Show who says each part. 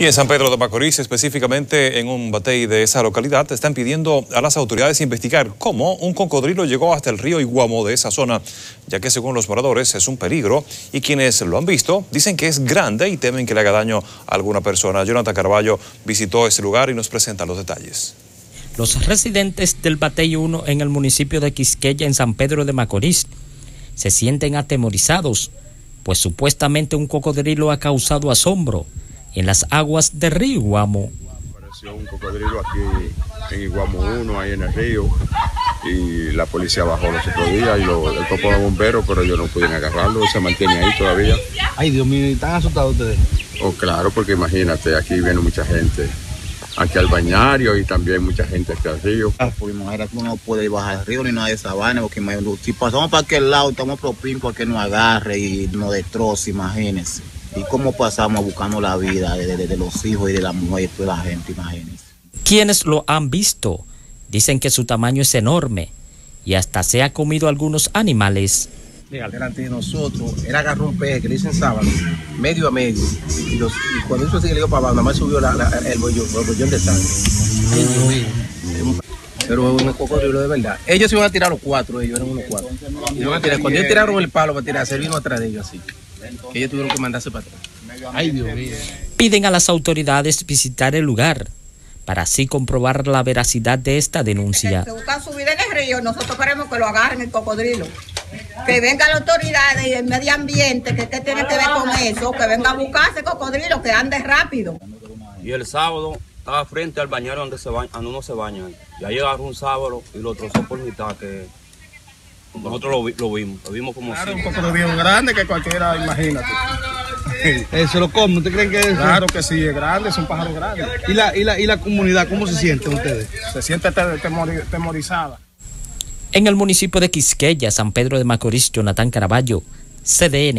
Speaker 1: Y en San Pedro de Macorís, específicamente en un batey de esa localidad, están pidiendo a las autoridades investigar cómo un cocodrilo llegó hasta el río Iguamo de esa zona, ya que según los moradores es un peligro y quienes lo han visto dicen que es grande y temen que le haga daño a alguna persona. Jonathan Carballo visitó ese lugar y nos presenta los detalles.
Speaker 2: Los residentes del Batey 1 en el municipio de Quisqueya, en San Pedro de Macorís, se sienten atemorizados, pues supuestamente un cocodrilo ha causado asombro en las aguas del río Iguamo.
Speaker 3: Apareció un cocodrilo aquí en Iguamo 1, ahí en el río, y la policía bajó los otros días y lo, el copo de bomberos, pero ellos no pudieron agarrarlo, se mantiene ahí todavía.
Speaker 4: Ay, Dios mío, ¿están asustados ustedes?
Speaker 3: Oh, claro, porque imagínate, aquí viene mucha gente, aquí al bañario y también mucha gente aquí al río.
Speaker 4: Ah, pues imagínate, uno no puede bajar al río ni nada de esa vaina, porque imagínate, si pasamos para aquel lado, estamos propinos para que nos agarre y nos destroce, imagínense. ¿Y cómo pasamos buscando la vida de, de, de los hijos y de la mujer de la gente, imagínense?
Speaker 2: Quienes lo han visto dicen que su tamaño es enorme y hasta se ha comido algunos animales.
Speaker 5: Mira, delante de nosotros, él agarró un pez que le dicen sábado, medio a medio, y, los, y cuando hizo así le dio para abajo, nada más subió la, la, el, bollón, el bollón de sangre. Pero un cocodrilo de verdad. Ellos se iban a tirar los cuatro, ellos eran unos cuatro. Y iban a tirar. Cuando ellos tiraron el palo para tirar, se vino atrás de ellos así. Que ellos tuvieron que mandarse para atrás. Ay, Dios mío.
Speaker 2: Piden a las autoridades visitar el lugar para así comprobar la veracidad de esta denuncia.
Speaker 6: Se buscan subir en el río, nosotros queremos que lo agarren el cocodrilo. Que vengan las autoridades y el medio ambiente, que qué tiene que ver con eso, que venga a buscar ese cocodrilo, que ande rápido.
Speaker 7: Y el sábado estaba frente al bañero donde, se baña, donde uno se baña. Y ahí agarró un sábado y lo trozó por mitad, que nosotros lo, lo vimos, lo vimos como
Speaker 5: Claro, un cocodrilo grande que cualquiera, imagínate.
Speaker 4: Eh, ¿Se lo comen? ¿Usted cree que es?
Speaker 5: Claro que sí, es grande, es un pájaro grande.
Speaker 4: ¿Y la, y, la, ¿Y la comunidad cómo se sienten ustedes?
Speaker 5: Se siente temor, temorizada.
Speaker 2: En el municipio de Quisqueya, San Pedro de Macorís, Jonathan Caraballo, CDN.